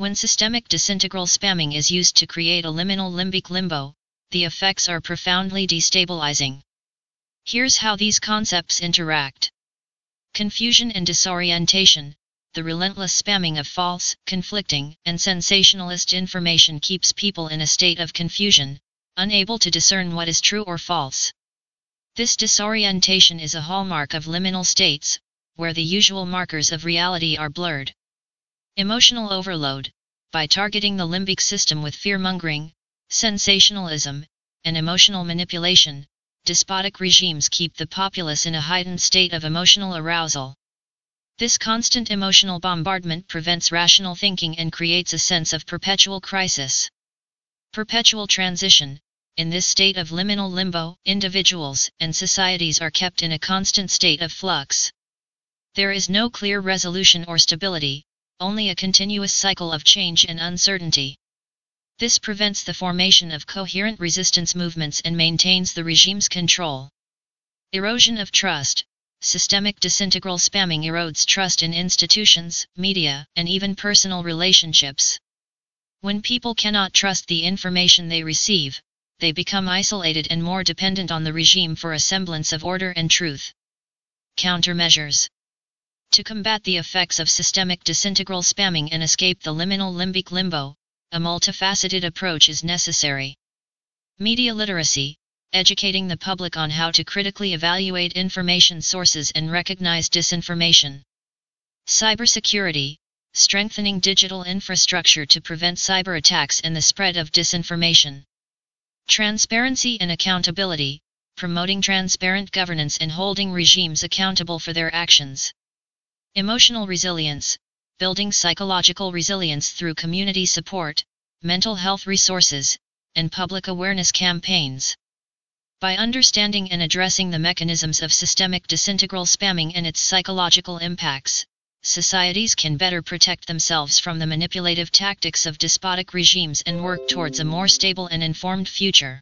When systemic disintegral spamming is used to create a liminal limbic limbo, the effects are profoundly destabilizing. Here's how these concepts interact. Confusion and disorientation. The relentless spamming of false, conflicting, and sensationalist information keeps people in a state of confusion, unable to discern what is true or false. This disorientation is a hallmark of liminal states, where the usual markers of reality are blurred. Emotional overload. By targeting the limbic system with fear-mongering, sensationalism, and emotional manipulation, despotic regimes keep the populace in a heightened state of emotional arousal. This constant emotional bombardment prevents rational thinking and creates a sense of perpetual crisis. Perpetual transition. In this state of liminal limbo, individuals and societies are kept in a constant state of flux. There is no clear resolution or stability, only a continuous cycle of change and uncertainty. This prevents the formation of coherent resistance movements and maintains the regime's control. Erosion of trust. Systemic disintegral spamming erodes trust in institutions, media, and even personal relationships. When people cannot trust the information they receive, they become isolated and more dependent on the regime for a semblance of order and truth. Countermeasures to combat the effects of systemic disintegral spamming and escape the liminal limbic limbo, a multifaceted approach is necessary. Media literacy, educating the public on how to critically evaluate information sources and recognize disinformation. Cybersecurity, strengthening digital infrastructure to prevent cyber attacks and the spread of disinformation. Transparency and accountability, promoting transparent governance and holding regimes accountable for their actions. Emotional resilience, building psychological resilience through community support, mental health resources, and public awareness campaigns. By understanding and addressing the mechanisms of systemic disintegral spamming and its psychological impacts, societies can better protect themselves from the manipulative tactics of despotic regimes and work towards a more stable and informed future.